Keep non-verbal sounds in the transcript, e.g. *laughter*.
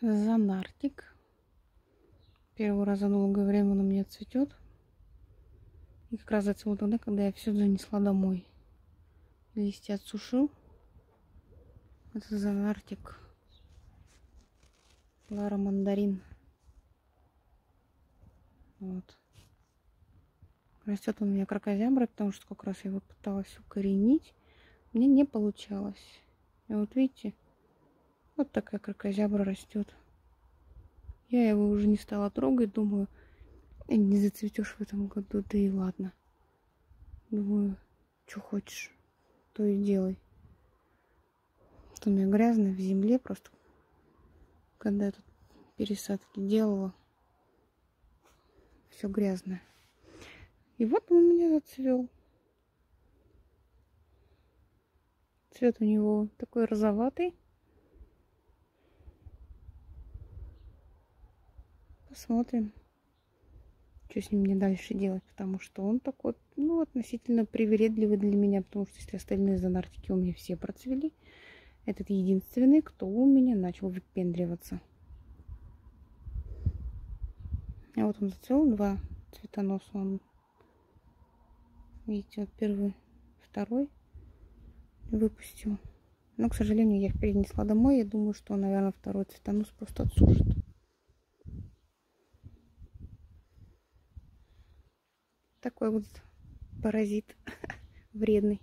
Занартик. Первый раз за долгое время он у меня цветет. И как раз зацвел тогда, когда я все занесла домой. Листья отсушил. Это занартик. Лара мандарин. Вот. Растет он у меня кракозяброй, потому что как раз я его пыталась укоренить. Мне не получалось. И вот видите, вот такая кракозябра растет. Я его уже не стала трогать, думаю, «Э, не зацветешь в этом году, да и ладно. Думаю, что хочешь, то и делай. Что у меня грязно в земле просто, когда я тут пересадки делала, все грязное. И вот он у меня зацвел. Цвет у него такой розоватый. Посмотрим, что с ним мне дальше делать, потому что он такой, ну, относительно привередливый для меня, потому что если остальные занартики у меня все процвели, этот единственный, кто у меня начал выпендриваться. А вот он зацвел, два цветоноса он. Видите, вот первый, второй выпустил. Но, к сожалению, я их перенесла домой. Я думаю, что, наверное, второй цветонос просто отсушит. Такой вот паразит *laughs* вредный.